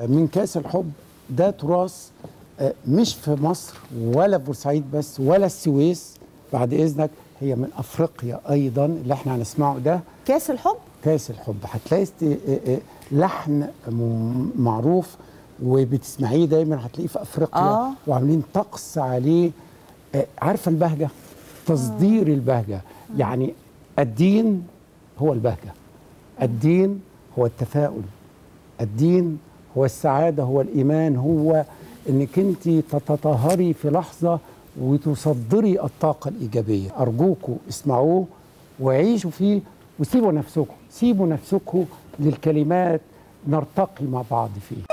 من كاس الحب ده تراث آه، مش في مصر ولا في بورسعيد بس ولا السويس. بعد إذنك هي من أفريقيا أيضا اللي إحنا هنسمعه ده. كاس الحب؟ كاس الحب. هتلاقي آه، آه، لحن معروف وبتسمعيه دايما. هتلاقيه في أفريقيا آه. وعاملين طقس عليه. آه، عارفه البهجة؟ تصدير البهجة. يعني الدين هو البهجة. الدين هو التفاؤل. الدين هو السعادة هو الإيمان هو إنك أنت تتطهري في لحظة وتصدري الطاقة الإيجابية. أرجوكم اسمعوه وعيشوا فيه وسيبوا نفسكم سيبوا نفسكم للكلمات نرتقي مع بعض فيه.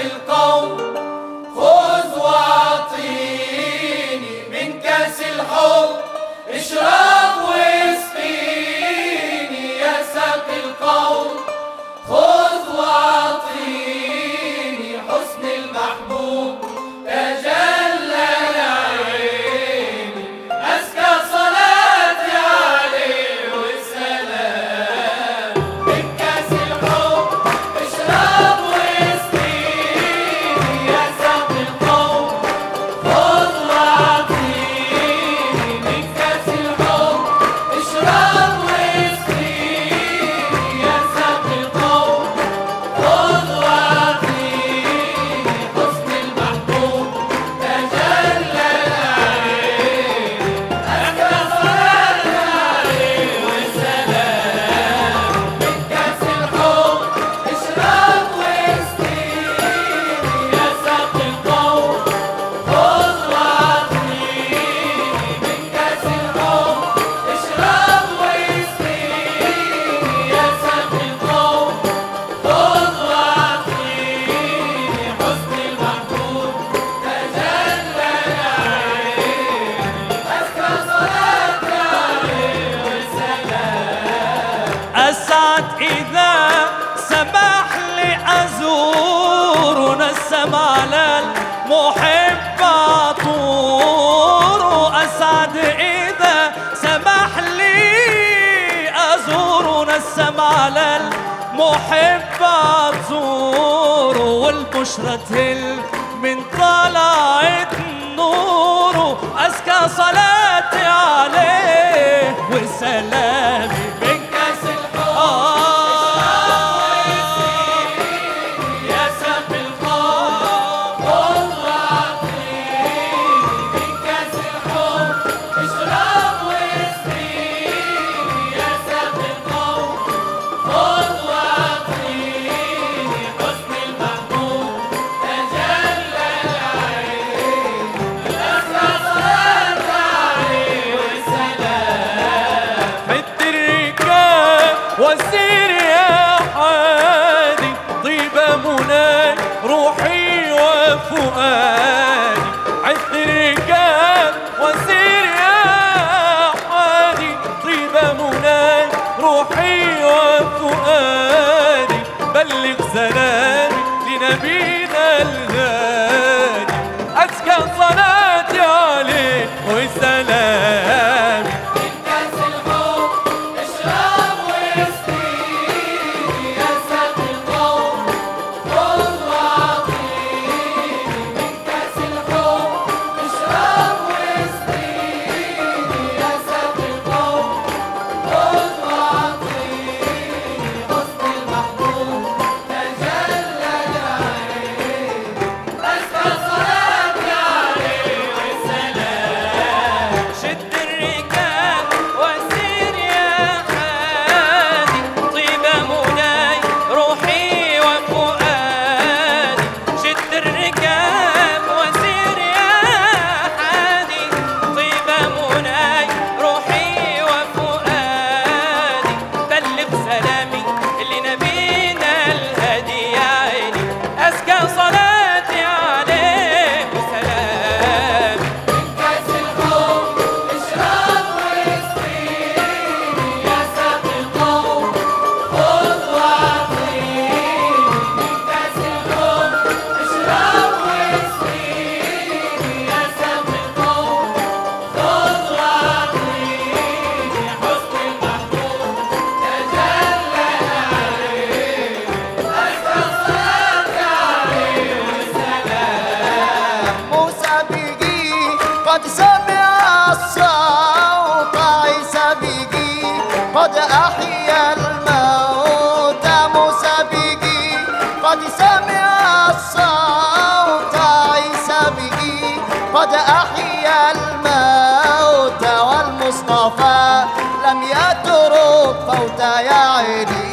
القوم ونسم على المحب أطور أسعد إذا سمح لي أزور ونسم على المحب أزور والبشرى تهل من طلعت نور أزكى صلاتي عليه وسلامي. قد سمع الصوت عيسى بيجي. قد أحيا الموت موسى بيجي. قد سمع الصوت عيسى بيجي. قد أحيا الموت والمصطفى لم يترك فوت يا عيني.